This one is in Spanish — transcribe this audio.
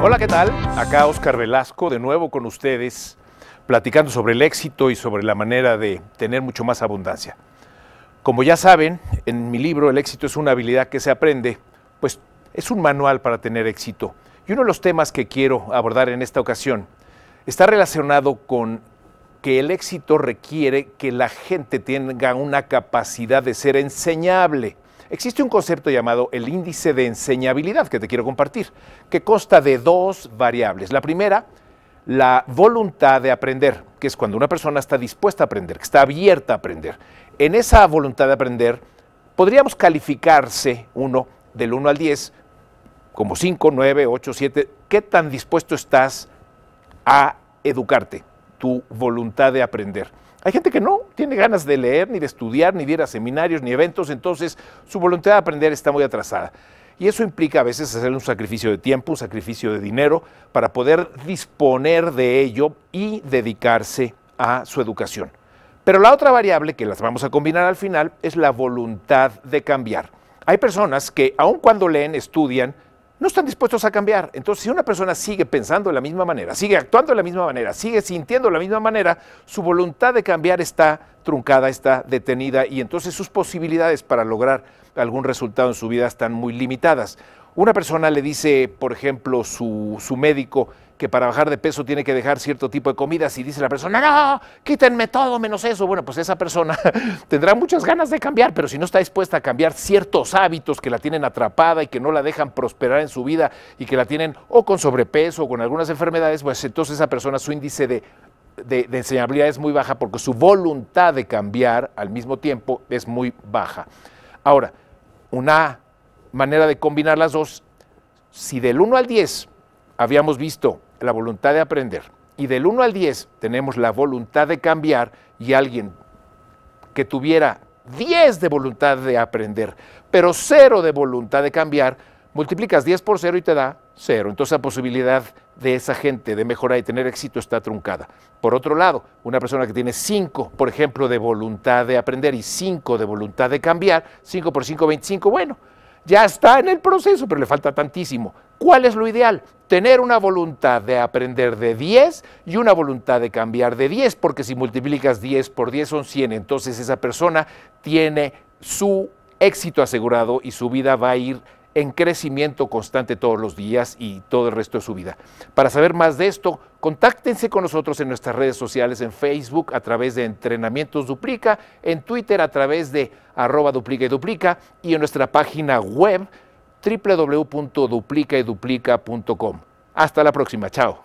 Hola, ¿qué tal? Acá Oscar Velasco, de nuevo con ustedes, platicando sobre el éxito y sobre la manera de tener mucho más abundancia. Como ya saben, en mi libro El éxito es una habilidad que se aprende, pues es un manual para tener éxito. Y uno de los temas que quiero abordar en esta ocasión está relacionado con que el éxito requiere que la gente tenga una capacidad de ser enseñable. Existe un concepto llamado el índice de enseñabilidad que te quiero compartir, que consta de dos variables. La primera, la voluntad de aprender, que es cuando una persona está dispuesta a aprender, que está abierta a aprender. En esa voluntad de aprender, podríamos calificarse uno del 1 al 10 como 5, 9, 8, 7. ¿Qué tan dispuesto estás a educarte? Tu voluntad de aprender. Hay gente que no tiene ganas de leer, ni de estudiar, ni de ir a seminarios, ni eventos, entonces su voluntad de aprender está muy atrasada. Y eso implica a veces hacer un sacrificio de tiempo, un sacrificio de dinero, para poder disponer de ello y dedicarse a su educación. Pero la otra variable, que las vamos a combinar al final, es la voluntad de cambiar. Hay personas que, aun cuando leen, estudian, no están dispuestos a cambiar. Entonces, si una persona sigue pensando de la misma manera, sigue actuando de la misma manera, sigue sintiendo de la misma manera, su voluntad de cambiar está truncada, está detenida y entonces sus posibilidades para lograr algún resultado en su vida están muy limitadas. Una persona le dice, por ejemplo, su, su médico, que para bajar de peso tiene que dejar cierto tipo de comidas y dice la persona, no, quítenme todo menos eso. Bueno, pues esa persona tendrá muchas ganas de cambiar, pero si no está dispuesta a cambiar ciertos hábitos que la tienen atrapada y que no la dejan prosperar en su vida y que la tienen o con sobrepeso o con algunas enfermedades, pues entonces esa persona su índice de, de, de enseñabilidad es muy baja porque su voluntad de cambiar al mismo tiempo es muy baja. Ahora, una manera de combinar las dos, si del 1 al 10 habíamos visto la voluntad de aprender y del 1 al 10 tenemos la voluntad de cambiar y alguien que tuviera 10 de voluntad de aprender, pero 0 de voluntad de cambiar, multiplicas 10 por 0 y te da 0. Entonces la posibilidad de esa gente de mejorar y tener éxito está truncada. Por otro lado, una persona que tiene 5, por ejemplo, de voluntad de aprender y 5 de voluntad de cambiar, 5 por 5, 25, bueno, ya está en el proceso, pero le falta tantísimo. ¿Cuál es lo ideal? Tener una voluntad de aprender de 10 y una voluntad de cambiar de 10, porque si multiplicas 10 por 10 son 100, entonces esa persona tiene su éxito asegurado y su vida va a ir en crecimiento constante todos los días y todo el resto de su vida. Para saber más de esto, contáctense con nosotros en nuestras redes sociales, en Facebook a través de Entrenamientos Duplica, en Twitter a través de arroba duplica y duplica y en nuestra página web www.duplicaeduplica.com. Hasta la próxima, chao.